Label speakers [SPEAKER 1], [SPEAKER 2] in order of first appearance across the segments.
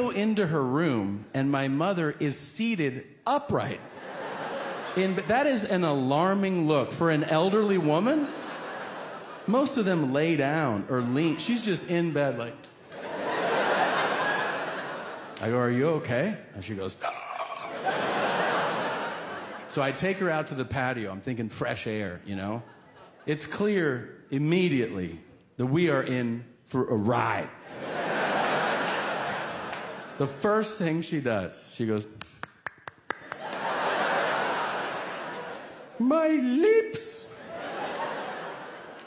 [SPEAKER 1] go into her room, and my mother is seated upright. In, that is an alarming look for an elderly woman. Most of them lay down or lean. She's just in bed, like. I go, Are you okay? And she goes, No. So I take her out to the patio. I'm thinking fresh air, you know? It's clear immediately that we are in for a ride. The first thing she does, she goes, My lips,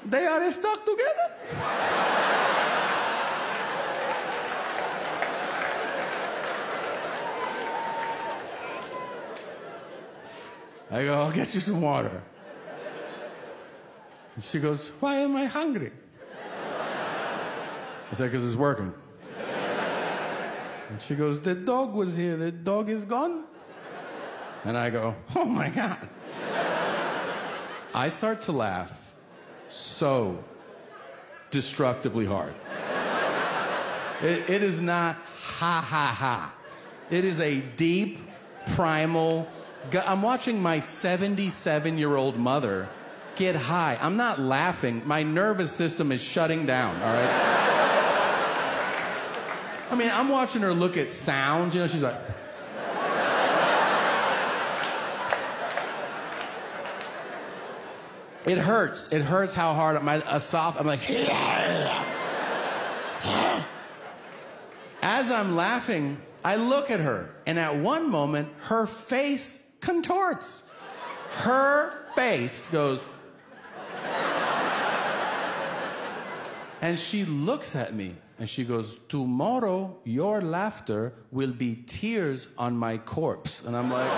[SPEAKER 1] they are stuck together. I go, I'll get you some water. And she goes, Why am I hungry? I said, Because it's working. And she goes, The dog was here. The dog is gone. And I go, Oh my God. I start to laugh so destructively hard. It, it is not ha ha ha. It is a deep, primal. I'm watching my 77 year old mother get high. I'm not laughing. My nervous system is shutting down, all right? I mean, I'm watching her look at sounds. You know, she's like. It hurts. It hurts how hard my a soft. I'm like. As I'm laughing, I look at her, and at one moment, her face contorts. Her face goes. And she looks at me and she goes, Tomorrow, your laughter will be tears on my corpse. And I'm like?